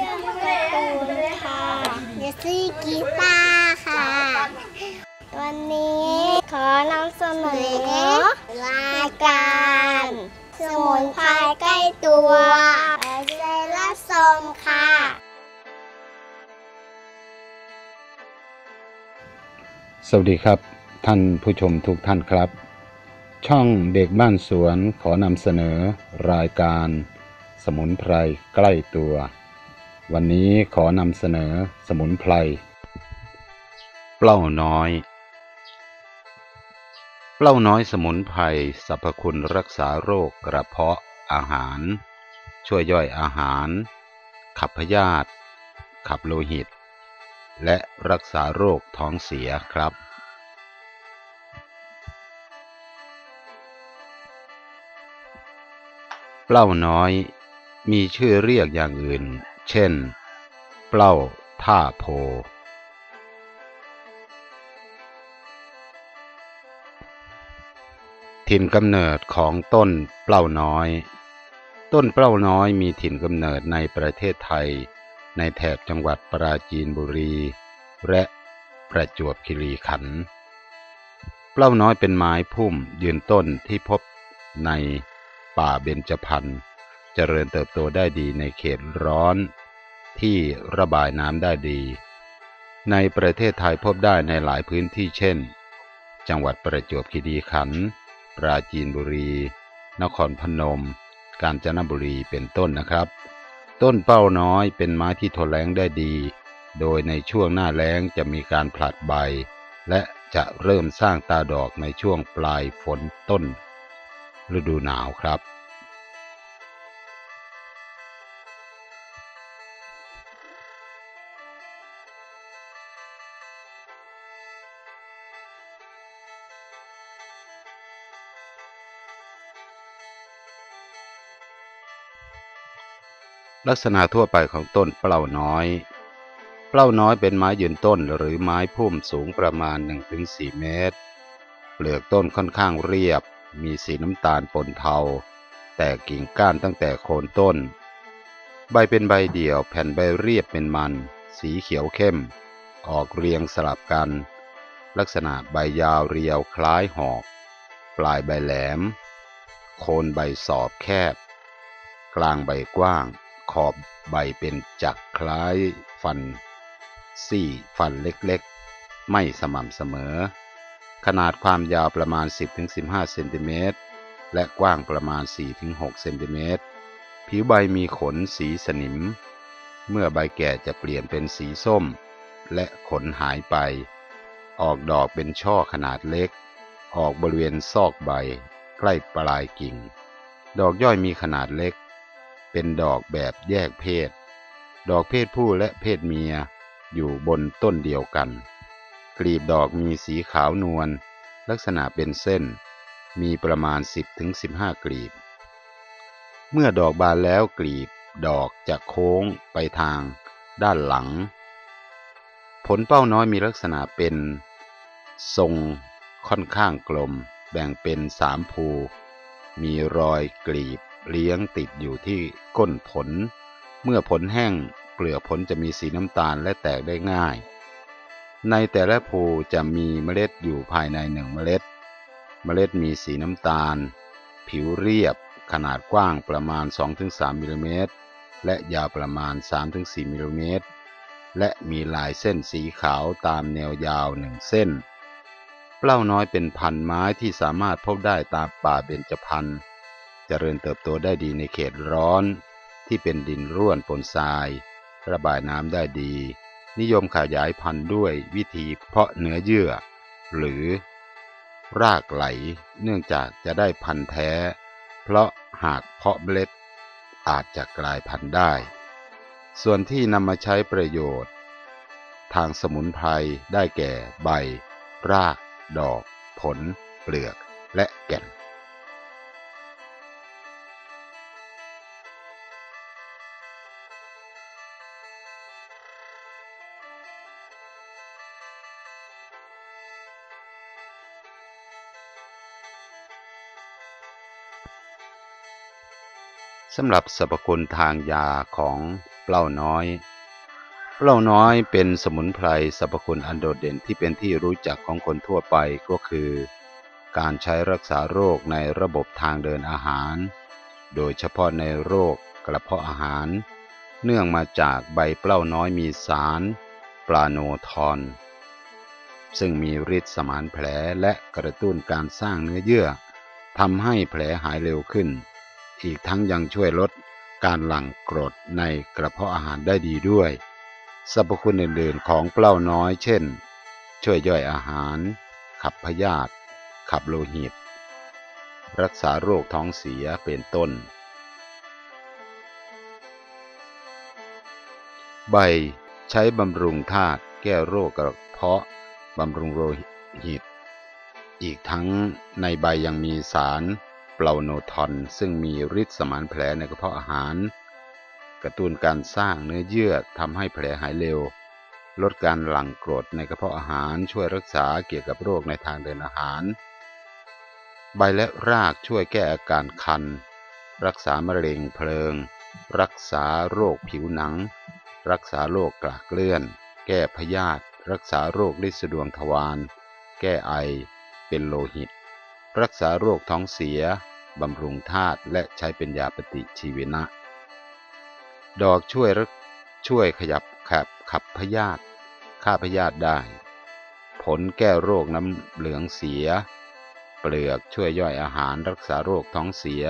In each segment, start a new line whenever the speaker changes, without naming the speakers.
ชื่อการ์ตูนค่ะเดซี่กีตาร์ค่ะ วันนี้ขอนำเสนอรายการสมุนไพรใกล้ตัวเอาใจรับชมค่ะ
สวัสดีครับ ท่านผู้ชมทุกท่านครับ ช่องเด็กบ้านสวนขอนำเสนอรายการ สมุนไพรใกล้ตัว วันนี้ขอนำเสนอสมุนไพร เปล้าน้อย เปล้าน้อยสมุนไพรสรรพคุณรักษาโรคกระเพาะอาหาร ช่วยย่อยอาหาร ขับพยาธิขับโลหิต และรักษาโรคท้องเสียครับ เปล้าน้อยมีชื่อเรียกอย่างอื่น เช่น เปล้าท่าโพ ถิ่นกำเนิดของต้นเปล้าน้อย ต้นเปล้าน้อยมีถิ่นกำเนิดในประเทศไทย ในแถบจังหวัดปราจีนบุรี และประจวบคีรีขันธ์เปล้าน้อยเป็นไม้พุ่มยืนต้นที่พบในป่าเบญจพรรณ เจริญเติบโตได้ดีในเขตร้อน ที่ระบายน้ำได้ดี ในประเทศไทยพบได้ในหลายพื้นที่เช่น จังหวัดประจวบคีรีขันธ์ปราจีนบุรี นครพนม กาญจนบุรีเป็นต้นนะครับ ต้นเป้าน้อยเป็นไม้ที่ทนแล้งได้ดี โดยในช่วงหน้าแล้งจะมีการผลัดใบ และจะเริ่มสร้างตาดอกในช่วงปลายฝนต้น ฤดูหนาวครับ ลักษณะทั่วไปของต้นเปล้าน้อย เปล้าน้อยเป็นไม้ยืนต้นหรือไม้พุ่มสูงประมาณ 1-4 เมตร เปลือกต้นค่อนข้างเรียบ มีสีน้ำตาลปนเทา แต่กิ่งก้านตั้งแต่โคนต้น ใบเป็นใบเดี่ยวแผ่นใบเรียบเป็นมัน สีเขียวเข้ม ออกเรียงสลับกัน ลักษณะใบยาวเรียวคล้ายหอก ปลายใบแหลม โคนใบสอบแคบ กลางใบกว้าง ขอบใบเป็นจักคล้ายฟันซี่ฟันเล็กๆ ไม่สม่ำเสมอ ขนาดความยาวประมาณ 10-15เซนติเมตรและกว้างประมาณ 4-6เซนติเมตร ผิวใบมีขนสีสนิม เมื่อใบแก่จะเปลี่ยนเป็นสีส้ม และขนหายไป ออกดอกเป็นช่อขนาดเล็ก ออกบริเวณซอกใบ ใกล้ปลายกิ่ง ดอกย่อยมีขนาดเล็ก เป็นดอกแบบแยกเพศ ดอกเพศผู้และเพศเมียอยู่บนต้นเดียวกัน กลีบดอกมีสีขาวนวลลักษณะเป็นเส้น มีประมาณ 10-15 กลีบ เมื่อดอกบานแล้วกลีบดอกจะโค้งไปทางด้านหลัง ผลเป้าน้อยมีลักษณะเป็นทรงค่อนข้างกลม แบ่งเป็นสามภู มีรอยกลีบ เลี้ยงติดอยู่ที่ก้นผล เมื่อผลแห้งเปลือกผลจะมีสีน้ำตาลและแตกได้ง่าย ในแต่ละภูจะมีเมล็ดอยู่ภายในหนึ่งเมล็ด เมล็ดมีสีน้ำตาล ผิวเรียบขนาดกว้างประมาณ 2-3มิลลิเมตรและยาวประมาณ 3-4มิลลิเมตรและมีลายเส้นสีขาวตามแนวยาวหนึ่งเส้น เปล้าน้อยเป็นพันไม้ที่สามารถพบได้ตามป่าเบญจพรรณ จริญเติบโตได้ดีในเขตร้อน ที่เป็นดินร่วนปนทราย ระบายน้ำได้ดี นิยมขยายพันธุ์ด้วยวิธีเพาะเนื้อเยื่อ หรือ รากไหลเนื่องจากจะได้พันธุ์แท้ เพราะหากเพาะเมล็ด อาจจะกลายพันธุ์ได้ ส่วนที่นำมาใช้ประโยชน์ ทางสมุนไพรได้แก่ใบ ราก ดอก ผล เปลือกและแก่น สำหรับสรรพคุณทางยาของเปล้าน้อย เปล้าน้อยเป็นสมุนไพรสรรพคุณอันโดดเด่นที่เป็นที่รู้จักของคนทั่วไปก็คือ การใช้รักษาโรคในระบบทางเดินอาหาร โดยเฉพาะในโรคกระเพาะอาหาร เนื่องมาจากใบเปล้าน้อยมีสารปลาโนทอนซึ่งมีฤทธิ์สมานแผลและกระตุ้นการสร้างเนื้อเยื่อทำให้แผลหายเร็วขึ้น อีกทั้งยังช่วยลดการหลั่งกรดในกระเพาะอาหารได้ดีด้วย สรรพคุณอื่นๆของเปล้าน้อยเช่น ช่วยย่อยอาหาร ขับพยาธิขับโลหิต รักษาโรคท้องเสียเป็นต้น ใบใช้บำรุงธาตุแก้โรคกระเพาะบำรุงโลหิต อีกทั้งในใบยังมีสาร เปลาโนทอนซึ่งมีฤทธิ์สมานแผลในกระเพาะอาหาร กระตุ้นการสร้างเนื้อเยื่อทำให้แผลหายเร็ว ลดการหลั่งกรดในกระเพาะอาหารช่วยรักษาเกี่ยวกับโรคในทางเดินอาหาร ใบและรากช่วยแก้อาการคัน รักษามะเร็งเพลิง รักษาโรคผิวหนัง รักษาโรคกลากเลื่อน แก้พยาธิรักษาโรคลินสะดวงทวาร แก้ไอ เป็นโลหิต รักษาโรคท้องเสีย บำรุงธาตุและใช้เป็นยาปฏิชีวนะ ดอกช่วยช่วยขยับขับขับพยาธิฆ่าพยาธิได้ ผลแก้โรคน้ำเหลืองเสีย เปลือกช่วยย่อยอาหารรักษาโรคท้องเสีย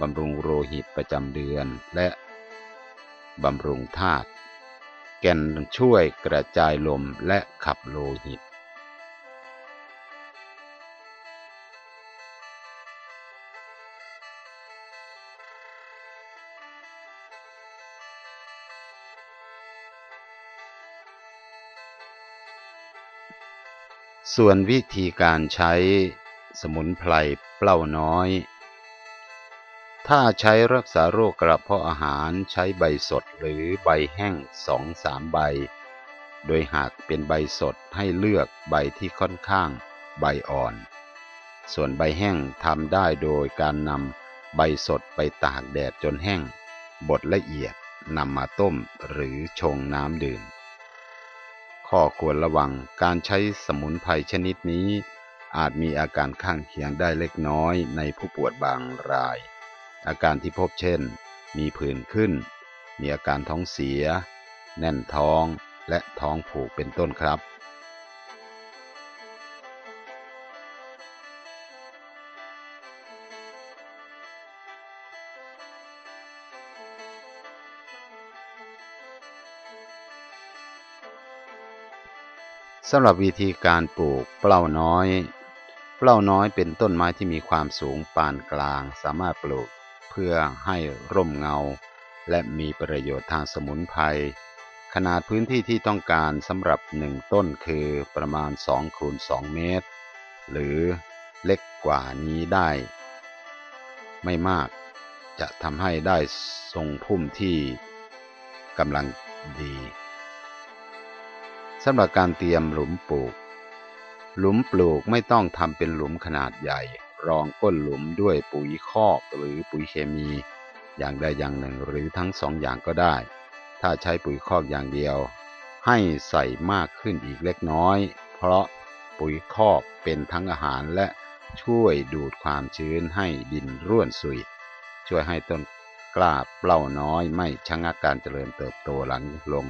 บำรุงโลหิตประจำเดือนและบำรุงธาตุแก่นช่วยกระจายลมและขับโลหิต ส่วนวิธีการใช้สมุนไพรเปล้าน้อย ถ้าใช้รักษาโรคกระเพาะอาหารใช้ใบสดหรือใบแห้งสองสามใบ โดยหากเป็นใบสดให้เลือกใบที่ค่อนข้างใบอ่อน ส่วนใบแห้งทำได้โดยการนำใบสดไปตากแดดจนแห้ง บดละเอียดนำมาต้มหรือชงน้ำดื่ม ข้อควรระวังการใช้สมุนไพรชนิดนี้ อาจมีอาการข้างเคียงได้เล็กน้อยในผู้ปวดบางราย อาการที่พบเช่น มีผื่นขึ้น มีอาการท้องเสีย แน่นท้องและท้องผูกเป็นต้นครับ สำหรับวิธีการปลูกเปล้าน้อย เปล้าน้อยเป็นต้นไม้ที่มีความสูงปานกลาง สามารถปลูกเพื่อให้ร่มเงา และมีประโยชน์ทางสมุนไพร ขนาดพื้นที่ที่ต้องการสำหรับหนึ่งต้นคือประมาณ2คูณ2เมตร หรือเล็กกว่านี้ได้ ไม่มากจะทำให้ได้ทรงพุ่มที่กำลังดี สำหรับการเตรียมหลุมปลูก หลุมปลูกไม่ต้องทำเป็นหลุมขนาดใหญ่ รองก้นหลุมด้วยปุ๋ยคอกหรือปุ๋ยเคมี อย่างใดอย่างหนึ่งหรือทั้งสองอย่างก็ได้ ถ้าใช้ปุ๋ยคอกอย่างเดียว ให้ใส่มากขึ้นอีกเล็กน้อย เพราะปุ๋ยคอกเป็นทั้งอาหารและช่วยดูดความชื้นให้ดินร่วนซุย ช่วยให้ต้นกล้าเปล้าน้อยไม่ชะงักการเจริญเติบโตหลังลง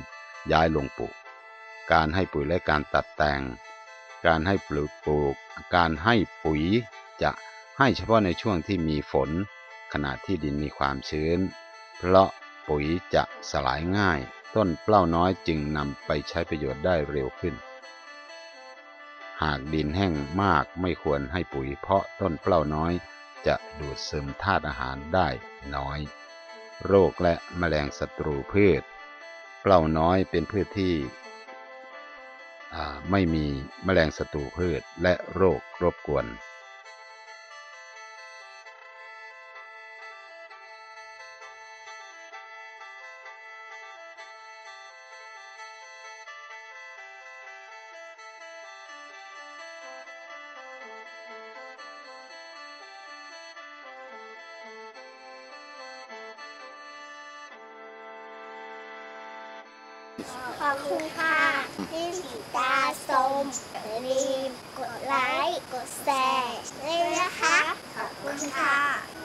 ย้ายลงปลูก การให้ปุ๋ยและการตัดแต่ง การให้ปลูกปลูก การให้ปุ๋ยจะให้เฉพาะในช่วงที่มีฝน ขณะที่ดินมีความชื้น เพราะปุ๋ยจะสลายง่าย ต้นเปล้าน้อยจึงนำไปใช้ประโยชน์ได้เร็วขึ้น หากดินแห้งมากไม่ควรให้ปุ๋ยเพราะต้นเปล้าน้อยจะดูดซึมธาตุอาหารได้น้อย โรคและแมลงศัตรูพืช เปล้าน้อยเป็นพืชที่ ไม่มีแมลงศัตรูพืชและโรครบกวน
ขอบคุณค่ะ ที่ติดตาสมรีมกดไลค์ กดแชร์ด้วยนะคะ ขอบคุณค่ะ